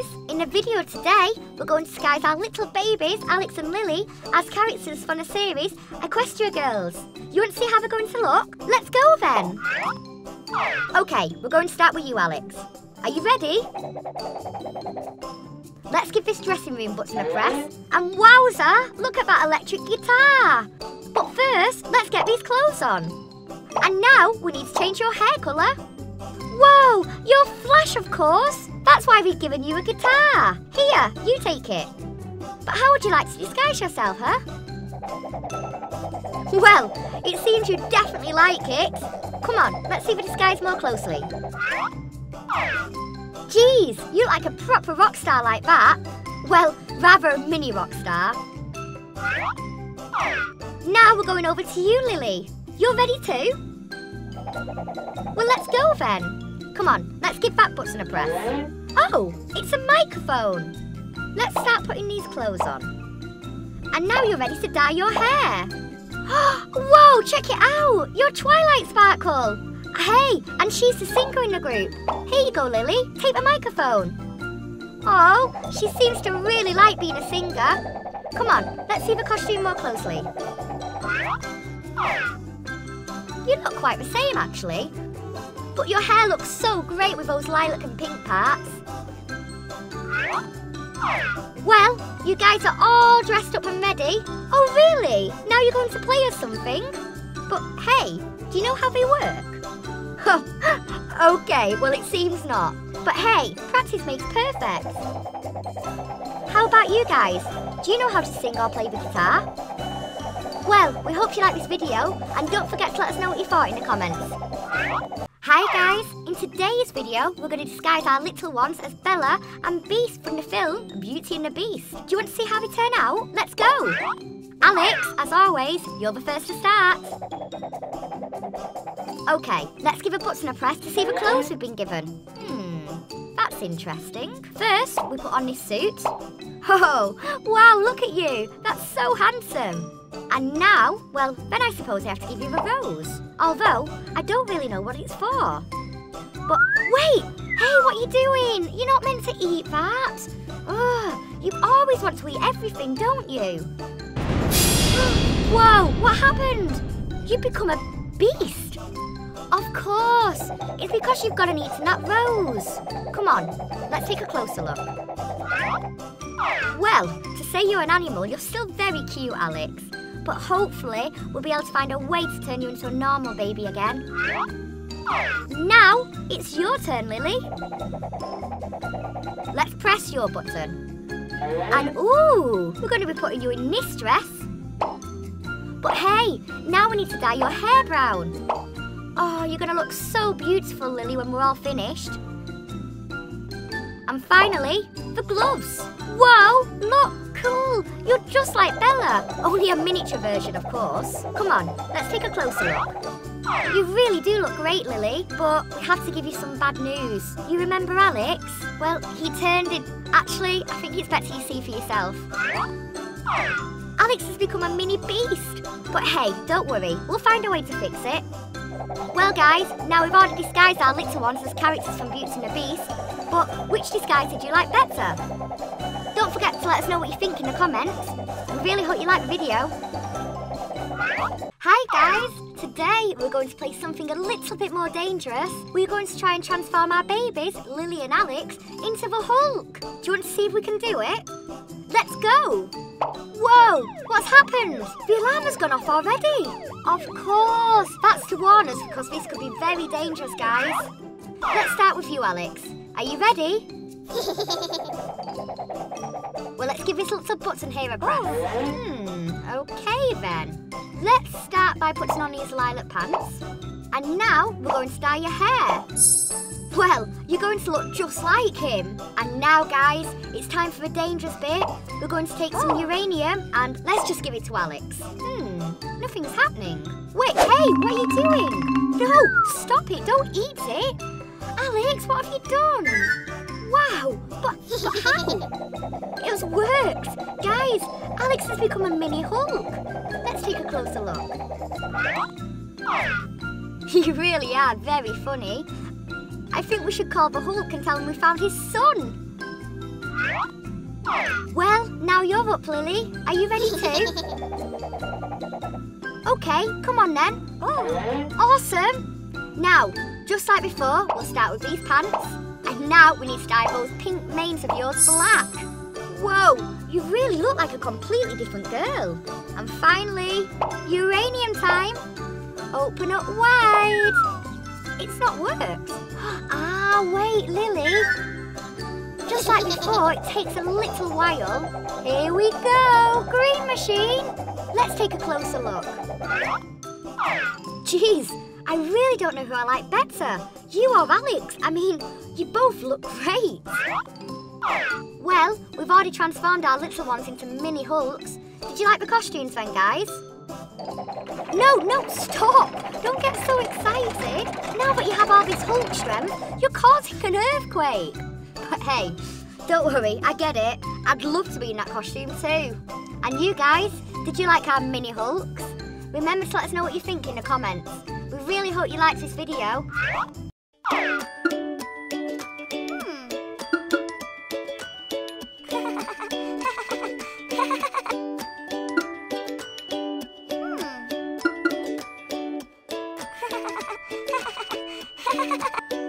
guys! In the video today, we're going to disguise our little babies, Alex and Lily, as characters from the series Equestria Girls. You want to see how they're going to look? Let's go then! Okay, we're going to start with you, Alex. Are you ready? Let's give this dressing room button a press. And wowza, look at that electric guitar! But first, let's get these clothes on. And now we need to change your hair colour. Whoa, you're Flash, of course. That's why we've given you a guitar. Here, you take it. But how would you like to disguise yourself, huh? Well, it seems you definitely like it. Come on, let's see the disguise more closely. Geez, you look like a proper rock star like that. Well, rather a mini rock star. Now we're going over to you, Lily. You're ready too? Well, let's go then. Come on, let's give that button a press. Oh, it's a microphone. Let's start putting these clothes on. And now you're ready to dye your hair. Whoa, check it out. You're Twilight Sparkle. Hey, and she's the singer in the group. Here you go, Lily. Take the microphone. Oh, she seems to really like being a singer. Come on, let's see the costume more closely. You look quite the same, actually. But your hair looks so great with those lilac and pink parts. Well, you guys are all dressed up and ready. Oh, really? Now you're going to play us something? But hey, do you know how they work? okay, well, it seems not. But hey, practice makes perfect. How about you guys? Do you know how to sing or play the guitar? Well, we hope you like this video and don't forget to let us know what you thought in the comments. Hi guys! In today's video, we're going to disguise our little ones as Bella and Beast from the film Beauty and the Beast. Do you want to see how they turn out? Let's go! Alex, as always, you're the first to start. Okay, let's give a button a press to see the clothes we've been given. Hmm, that's interesting. First, we put on this suit. Oh, wow, look at you. That's so handsome. And now, well, then I suppose I have to give you the rose. Although, I don't really know what it's for. But wait! Hey, what are you doing? You're not meant to eat that. Ugh, you always want to eat everything, don't you? Whoa, what happened? You've become a beast. Of course. It's because you've and eaten that rose. Come on, let's take a closer look. Well, to say you're an animal, you're still very cute, Alex. But hopefully, we'll be able to find a way to turn you into a normal baby again. Now, it's your turn, Lily. Let's press your button. And ooh, we're going to be putting you in this dress. But hey, now we need to dye your hair brown. Oh, you're going to look so beautiful, Lily, when we're all finished. And finally, the gloves. Whoa, look, cool. You're just like Bella, only a miniature version, of course. Come on, let's take a closer look. You really do look great, Lily, but we have to give you some bad news. You remember Alex? Well, he turned it. Actually, I think it's better you see for yourself. Alex has become a mini beast. But hey, don't worry, we'll find a way to fix it. Well, guys, now we've already disguised our little ones as characters from Beauty and the Beast, but which disguise did you like better? Don't forget to let us know what you think in the comments. We really hope you like the video. Hi guys! Today we're going to play something a little bit more dangerous. We're going to try and transform our babies, Lily and Alex, into the Hulk. Do you want to see if we can do it? Let's go! Whoa! What's happened? The alarm has gone off already. Of course! That's to warn us because this could be very dangerous, guys. Let's start with you, Alex. Are you ready? well, let's give this little button here a press. Hmm, okay then. Let's start by putting on these lilac pants. And now we're going to dye your hair. Well, you're going to look just like him. And now, guys, it's time for the dangerous bit. We're going to take some uranium and let's just give it to Alex. Hmm, nothing's happening. Wait, hey, what are you doing? No, stop it, don't eat it. Alex, what have you done? Wow, but, but how? it has worked. Guys, Alex has become a mini Hulk. Let's take a closer look. You really are very funny. I think we should call the Hulk and tell him we found his son. Well, now you're up, Lily. Are you ready too? Okay, come on then. Oh. oh, awesome. Now, just like before, we'll start with these pants. And now we need to dye those pink manes of yours black. Whoa, you really look like a completely different girl. And finally, uranium time. Open up wide. It's not worked. Ah, wait, Lily. Just like before, it takes a little while. Here we go, green machine. Let's take a closer look. Jeez, I really don't know who I like better. You or Alex. I mean, you both look great. Well, we've already transformed our little ones into mini Hulks. Did you like the costumes then, guys? No, no, stop! Don't get so excited. Now that you have all this Hulk strength, you're causing an earthquake. But hey, don't worry, I get it. I'd love to be in that costume too. And you guys, did you like our mini Hulks? Remember to let us know what you think in the comments. We really hope you liked this video. Hmm.